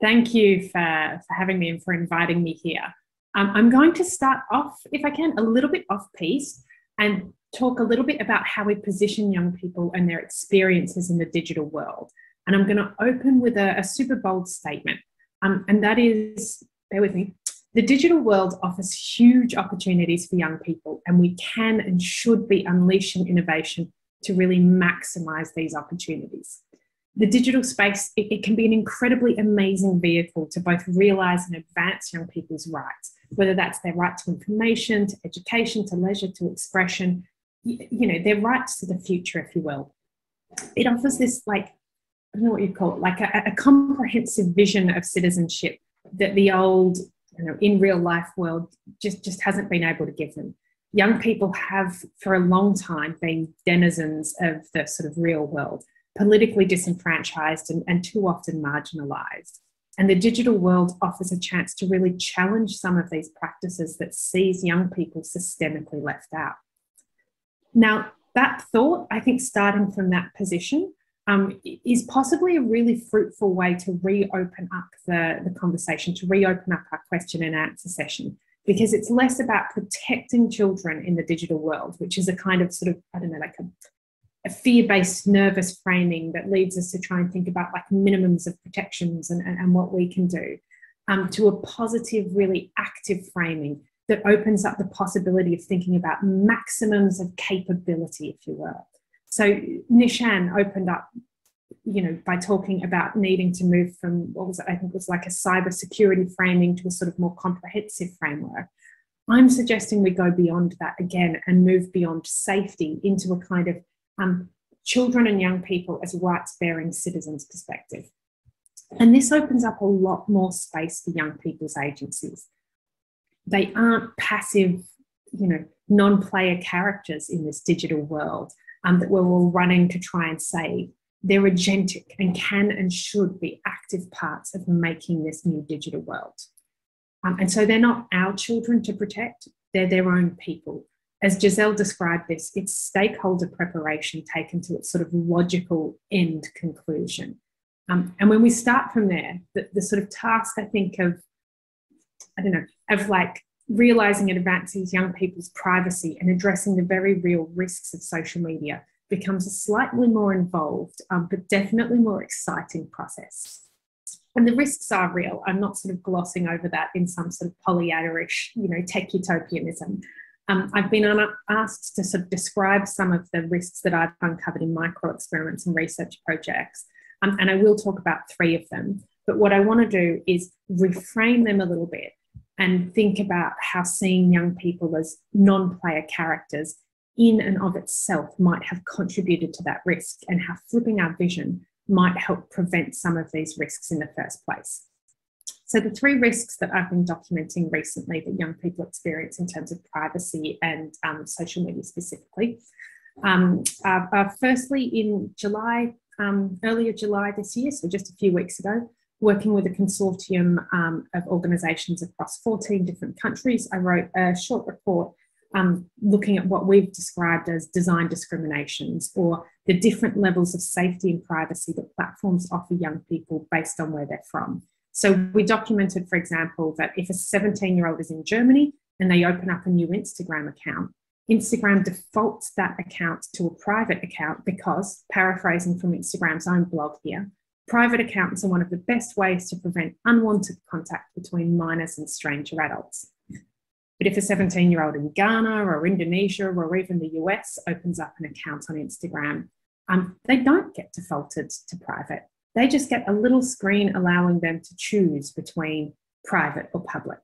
Thank you for, for having me and for inviting me here. Um, I'm going to start off, if I can, a little bit off piece and talk a little bit about how we position young people and their experiences in the digital world. And I'm going to open with a, a super bold statement. Um, and that is, bear with me, the digital world offers huge opportunities for young people, and we can and should be unleashing innovation to really maximize these opportunities. The digital space, it, it, can be an incredibly amazing vehicle to both realize and advance young people's rights, whether that's their right to information, to education, to leisure, to expression, you, you know, their rights to the future, if you will. It offers this, like, I don't know what you call it, like a, a comprehensive vision of citizenship that the old you know, in real life world just, just hasn't been able to give them. Young people have for a long time been denizens of the sort of real world, politically disenfranchised and, and too often marginalized. And the digital world offers a chance to really challenge some of these practices that sees young people systemically left out. Now, that thought, I think, starting from that position, um, is possibly a really fruitful way to reopen up the, the conversation, to reopen up our question and answer session, because it's less about protecting children in the digital world, which is a kind of sort of, I don't know, like a, a fear-based nervous framing that leads us to try and think about like minimums of protections and, and, and what we can do, um, to a positive, really active framing that opens up the possibility of thinking about maximums of capability, if you will. So Nishan opened up, you know, by talking about needing to move from what was it, I think it was like a cyber security framing to a sort of more comprehensive framework. I'm suggesting we go beyond that again and move beyond safety into a kind of um, children and young people as rights bearing citizens perspective. And this opens up a lot more space for young people's agencies. They aren't passive, you know, non player characters in this digital world um, that we're all running to try and save. They're agentic and can and should be active parts of making this new digital world. Um, and so they're not our children to protect, they're their own people. As Giselle described this, it's stakeholder preparation taken to its sort of logical end conclusion. Um, and when we start from there, the, the sort of task, I think, of, I don't know, of like realizing it advances young people's privacy and addressing the very real risks of social media becomes a slightly more involved, um, but definitely more exciting process. And the risks are real. I'm not sort of glossing over that in some sort of Pollyanna-ish, you know, tech utopianism. Um, I've been asked to sort of describe some of the risks that I've uncovered in micro experiments and research projects. Um, and I will talk about three of them. But what I want to do is reframe them a little bit and think about how seeing young people as non player characters in and of itself might have contributed to that risk and how flipping our vision might help prevent some of these risks in the first place. So, the three risks that I've been documenting recently that young people experience in terms of privacy and um, social media specifically um, are, are, firstly in July, um, earlier July this year, so just a few weeks ago, working with a consortium um, of organisations across 14 different countries, I wrote a short report um, looking at what we've described as design discriminations or the different levels of safety and privacy that platforms offer young people based on where they're from. So we documented, for example, that if a 17 year old is in Germany and they open up a new Instagram account, Instagram defaults that account to a private account because, paraphrasing from Instagram's own blog here, Private accounts are one of the best ways to prevent unwanted contact between minors and stranger adults. But if a 17 year old in Ghana or Indonesia or even the US opens up an account on Instagram, um, they don't get defaulted to private. They just get a little screen allowing them to choose between private or public.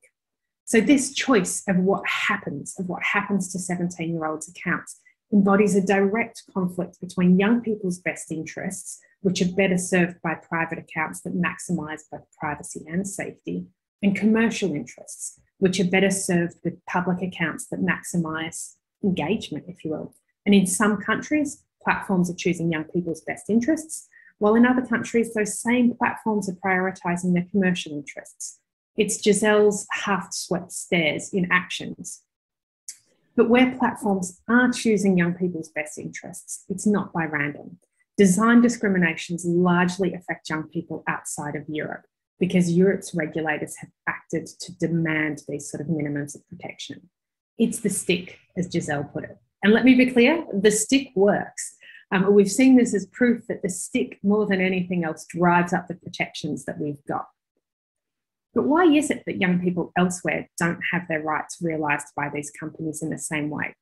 So, this choice of what happens, of what happens to 17 year olds' accounts, embodies a direct conflict between young people's best interests which are better served by private accounts that maximize both privacy and safety, and commercial interests, which are better served with public accounts that maximize engagement, if you will. And in some countries, platforms are choosing young people's best interests, while in other countries, those same platforms are prioritizing their commercial interests. It's Giselle's half swept stairs in actions. But where platforms are choosing young people's best interests, it's not by random. Design discriminations largely affect young people outside of Europe. because Europe's regulators have acted to demand these sort of minimums of protection. It's the stick, as Giselle put it. And let me be clear the stick works. Um, we've seen this as proof that the stick, more than anything else, drives up the protections that we've got. But why is it that young people elsewhere don't have their rights realised by these companies in the same way?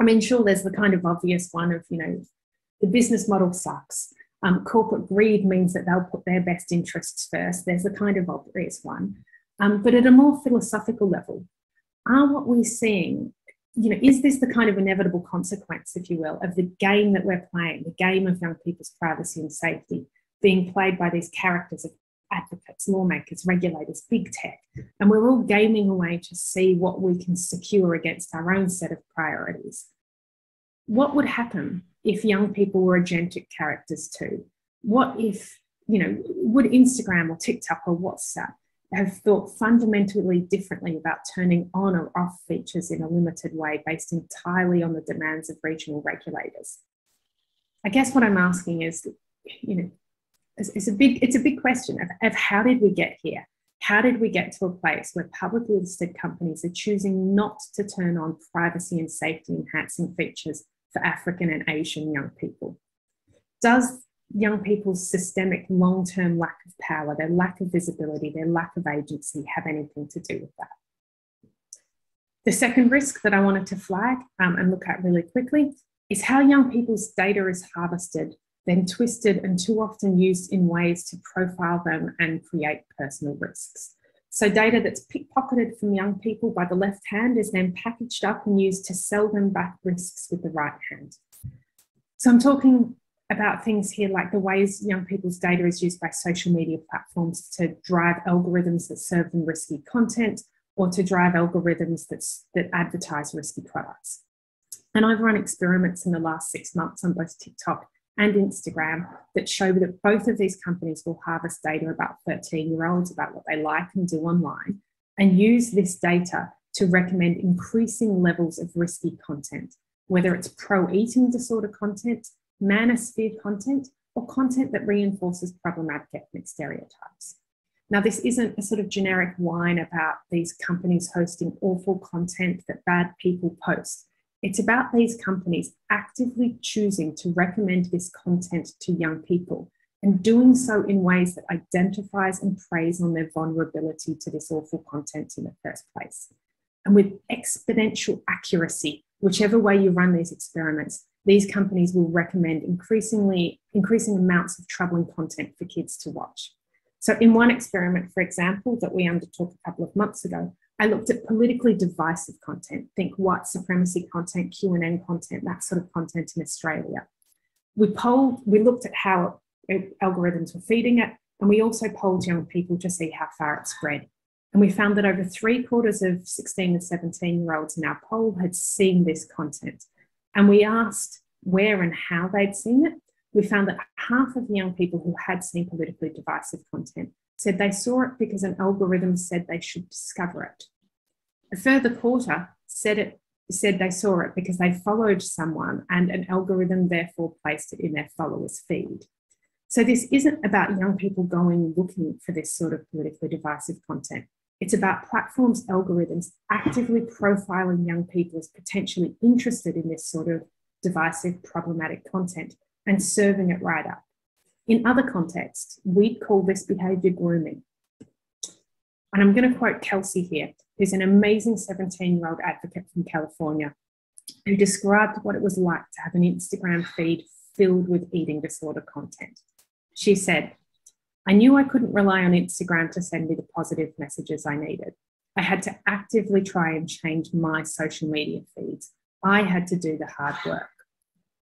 I mean, sure, there's the kind of obvious one of, you know, the business model sucks. Um, corporate greed means that they'll put their best interests first. There's a kind of obvious one. Um, but at a more philosophical level, are what we're seeing, you know, is this the kind of inevitable consequence, if you will, of the game that we're playing, the game of young people's privacy and safety being played by these characters of advocates, lawmakers, regulators, big tech. And we're all gaming away to see what we can secure against our own set of priorities. What would happen if young people were agentic characters too? What if, you know, would Instagram or TikTok or WhatsApp have thought fundamentally differently about turning on or off features in a limited way based entirely on the demands of regional regulators? I guess what I'm asking is, you know, it's, it's a big it's a big question of, of how did we get here? How did we get to a place where publicly listed companies are choosing not to turn on privacy and safety enhancing features for African and Asian young people? Does young people's systemic long term lack of power, their lack of visibility, their lack of agency have anything to do with that? The second risk that I wanted to flag um, and look at really quickly is how young people's data is harvested then twisted and too often used in ways to profile them and create personal risks. So, data that's pickpocketed from young people by the left hand is then packaged up and used to sell them back risks with the right hand. So, I'm talking about things here like the ways young people's data is used by social media platforms to drive algorithms that serve them risky content or to drive algorithms that's, that advertise risky products. And I've run experiments in the last six months on both TikTok and Instagram that show that both of these companies will harvest data about 13 year olds about what they like and do online and use this data to recommend increasing levels of risky content, whether it's pro eating disorder content, manosphere content, or content that reinforces problematic ethnic stereotypes. Now, this isn't a sort of generic whine about these companies hosting awful content that bad people post. It's about these companies actively choosing to recommend this content to young people and doing so in ways that identifies and preys on their vulnerability to this awful content in the first place. And with exponential accuracy, whichever way you run these experiments, these companies will recommend increasingly increasing amounts of troubling content for kids to watch. So in one experiment, for example, that we undertook a couple of months ago, I looked at politically divisive content, think white supremacy content, QAnon content, that sort of content in Australia. We polled, we looked at how algorithms were feeding it, and we also polled young people to see how far it spread. And we found that over three quarters of 16 and 17 year olds in our poll had seen this content. And we asked where and how they'd seen it. We found that half of young people who had seen politically divisive content said they saw it because an algorithm said they should discover it. A further quarter said it said they saw it because they followed someone and an algorithm therefore placed it in their followers' feed. So this isn't about young people going looking for this sort of politically divisive content. It's about platforms' algorithms actively profiling young people as potentially interested in this sort of divisive, problematic content and serving it right up. In other contexts, we'd call this behavior grooming. And I'm going to quote Kelsey here, who's an amazing 17 year old advocate from California, who described what it was like to have an Instagram feed filled with eating disorder content. She said, I knew I couldn't rely on Instagram to send me the positive messages I needed. I had to actively try and change my social media feeds. I had to do the hard work.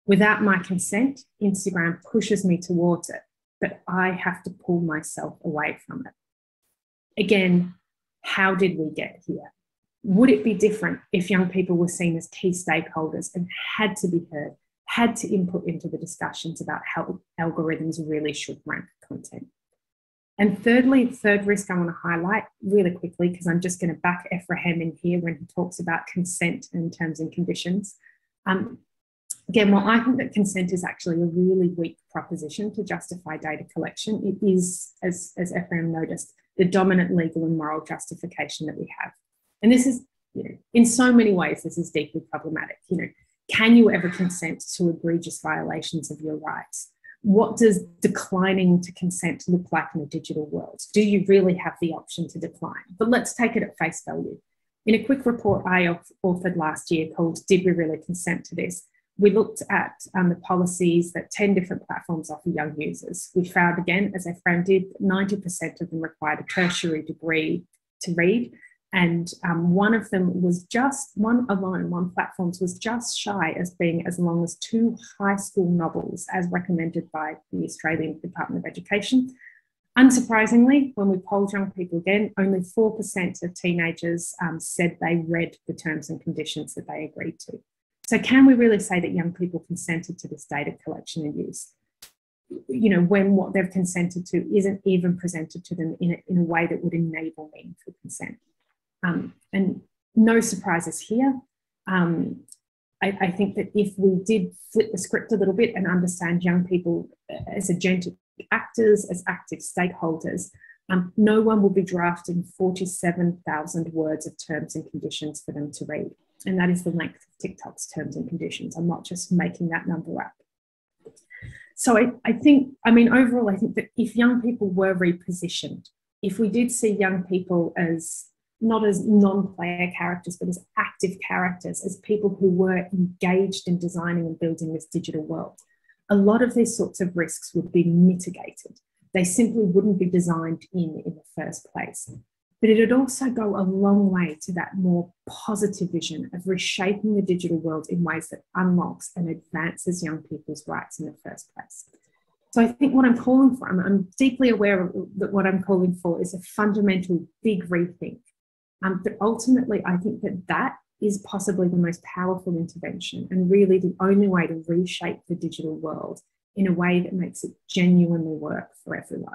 Without my consent, Instagram pushes me towards it, but I have to pull myself away from it. Again, how did we get here? Would it be different if young people were seen as key stakeholders and had to be heard, had to input into the discussions about how algorithms really should rank content? And thirdly, third risk I want to highlight really quickly, because I'm just going to back Ephraim in here when he talks about consent and terms and conditions. Um, again, while I think that consent is actually a really weak proposition to justify data collection, it is, as, as Ephraim noticed, the dominant legal and moral justification that we have. And this is, you know, in so many ways, this is deeply problematic. You know, can you ever consent to egregious violations of your rights? What does declining to consent look like in a digital world? Do you really have the option to decline? But let's take it at face value. In a quick report I authored last year called Did We Really Consent to This? we looked at um, the policies that 10 different platforms offer young users. We found again, as Ephraim did, 90% of them required a tertiary degree to read. And um, one of them was just, one alone, one platforms was just shy as being as long as two high school novels as recommended by the Australian Department of Education. Unsurprisingly, when we polled young people again, only 4% of teenagers um, said they read the terms and conditions that they agreed to. So, can we really say that young people consented to this data collection and use? You know, when what they've consented to isn't even presented to them in a, in a way that would enable meaningful consent. Um, and no surprises here. Um, I, I, think that if we did flip the script a little bit and understand young people as agentic actors, as active stakeholders, um, no one will be drafting 47,000 words of terms and conditions for them to read. And that is the length of TikTok's terms and conditions. I'm not just making that number up. So I, I think, I mean, overall, I think that if young people were repositioned, if we did see young people as not as non player characters, but as active characters, as people who were engaged in designing and building this digital world, a lot of these sorts of risks would be mitigated. They simply wouldn't be designed in in the first place but it'd also go a long way to that more positive vision of reshaping the digital world in ways that unlocks and advances young people's rights in the first place. So I think what I'm calling for, I'm, I'm deeply aware that what I'm calling for is a fundamental big rethink. Um, but ultimately, I think that that is possibly the most powerful intervention and really the only way to reshape the digital world in a way that makes it genuinely work for everyone.